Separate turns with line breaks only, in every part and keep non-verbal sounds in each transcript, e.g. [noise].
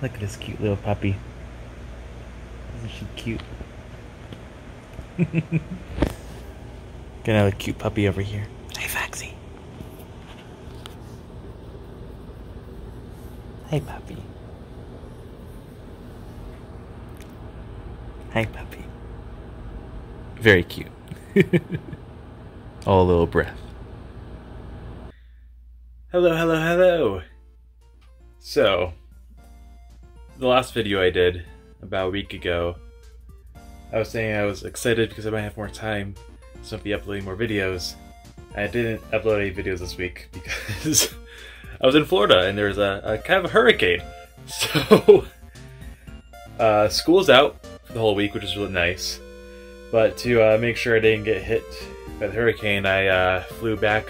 Look at this cute little puppy. Isn't she cute? [laughs] Got another cute puppy over here. Hey, Foxy. Hey, puppy. Hey, puppy. Very cute. [laughs] All a little breath. Hello, hello, hello. So, the last video I did about a week ago, I was saying I was excited because I might have more time, so I'll be uploading more videos. I didn't upload any videos this week because [laughs] I was in Florida and there's a, a kind of a hurricane. [laughs] So, uh, school's out for the whole week, which is really nice. But to uh, make sure I didn't get hit by the hurricane, I uh, flew back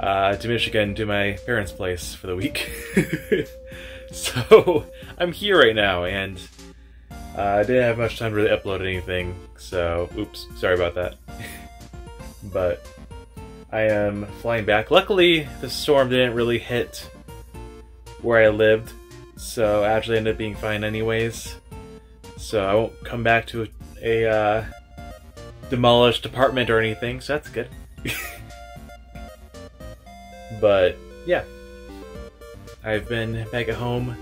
uh, to Michigan to my parents' place for the week. [laughs] [laughs] so I'm here right now, and uh, I didn't have much time to really upload anything, so oops, sorry about that. [laughs] but I am flying back. Luckily, the storm didn't really hit where I lived, so I actually ended up being fine anyways. So I won't come back to a, a uh, demolished apartment or anything, so that's good. [laughs] but yeah, I've been back at home.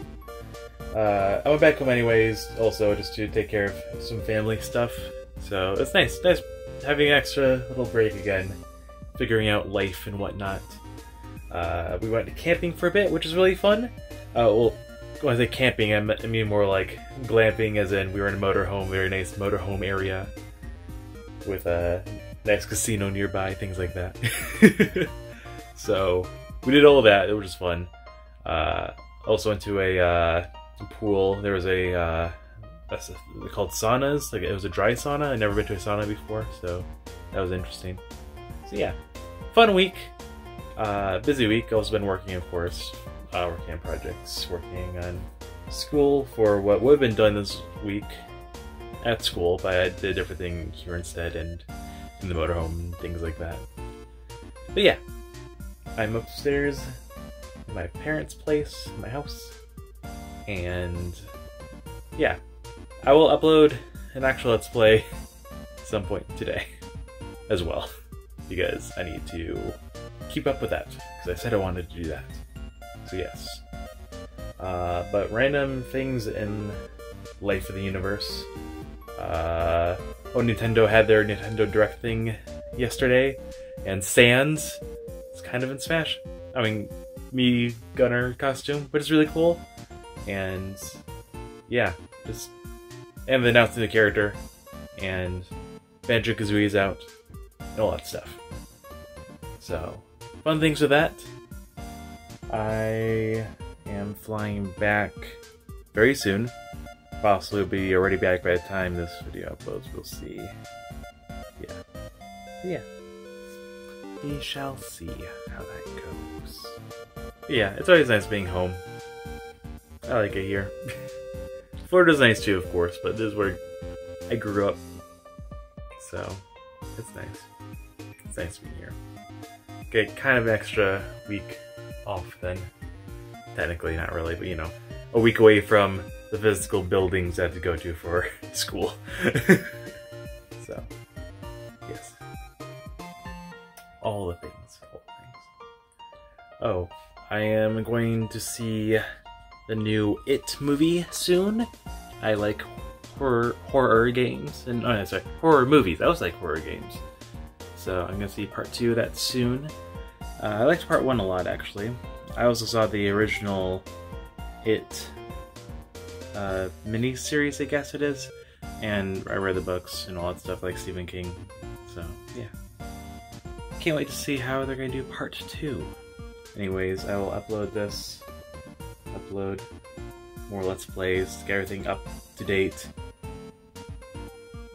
Uh, I went back home anyways, also just to take care of some family stuff. So it's nice, nice having an extra little break again, figuring out life and whatnot. Uh, we went camping for a bit, which is really fun. Uh, well, when I say camping, I mean more like glamping, as in we were in a motorhome, very nice motorhome area with a nice casino nearby, things like that. [laughs] so we did all that. It was just fun. Uh, also went to a, uh, pool. There was a, uh, that's called saunas. Like it was a dry sauna. I never been to a sauna before, so that was interesting. So yeah, fun week. Uh, busy week. Also been working, of course, uh, working on projects, working on school for what would have been done this week at school, but I did everything here instead and in the motorhome and things like that. But yeah, I'm upstairs my parents' place, my house, and yeah, I will upload an actual Let's Play some point today [laughs] as well, because I need to keep up with that, because I said I wanted to do that. So yes. Uh, but random things in life of the universe. Uh, oh, Nintendo had their Nintendo Direct thing yesterday, and Sans is kind of in Smash. I mean, Mii Gunner costume, but it's really cool. And yeah, just and announcing the character, and Banjo Kazooie is out, and all that stuff. So, fun things with that. I am flying back very soon. Possibly be already back by the time this video uploads. We'll see. Yeah. Yeah. We shall see how that goes. Yeah, it's always nice being home. I like it here. [laughs] Florida's nice too, of course, but this is where I grew up. So, it's nice. It's nice to be here. Get kind of extra week off then. Technically, not really, but you know, a week away from the physical buildings I have to go to for [laughs] school. [laughs] All the things, all the things. Oh, I am going to see the new It movie soon. I like horror horror games and oh, sorry, horror movies. I was like horror games. So I'm gonna see part two of that soon. Uh, I liked part one a lot, actually. I also saw the original It uh, mini-series, I guess it is, and I read the books and all that stuff like Stephen King. So, yeah. Can't wait to see how they're going to do part two. Anyways, I will upload this, upload more Let's Plays, get everything up to date.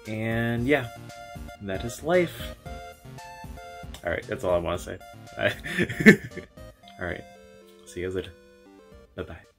And yeah, that is life. Alright, that's all I want to say. [laughs] Alright, see you guys later. Bye bye.